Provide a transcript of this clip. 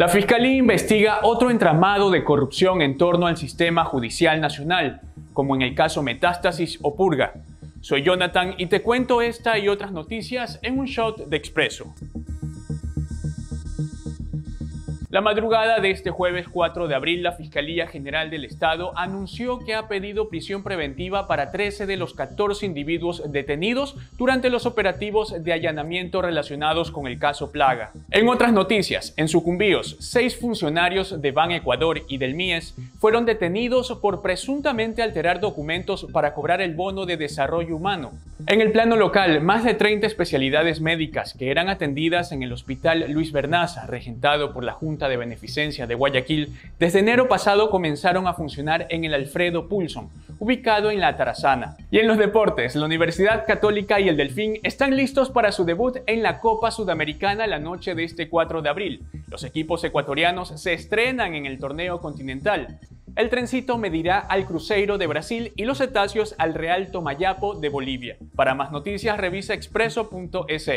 La Fiscalía investiga otro entramado de corrupción en torno al sistema judicial nacional, como en el caso Metástasis o Purga. Soy Jonathan y te cuento esta y otras noticias en un shot de expreso. La madrugada de este jueves 4 de abril, la Fiscalía General del Estado anunció que ha pedido prisión preventiva para 13 de los 14 individuos detenidos durante los operativos de allanamiento relacionados con el caso Plaga. En otras noticias, en Sucumbíos, seis funcionarios de Ban Ecuador y del MIES fueron detenidos por presuntamente alterar documentos para cobrar el bono de desarrollo humano. En el plano local, más de 30 especialidades médicas que eran atendidas en el Hospital Luis Bernaza, regentado por la Junta de Beneficencia de Guayaquil, desde enero pasado comenzaron a funcionar en el Alfredo Pulson, ubicado en la Tarazana. Y en los deportes, la Universidad Católica y el Delfín están listos para su debut en la Copa Sudamericana la noche de este 4 de abril. Los equipos ecuatorianos se estrenan en el torneo continental. El trencito medirá al Cruzeiro de Brasil y los cetáceos al Real Tomayapo de Bolivia. Para más noticias revisa expreso.es.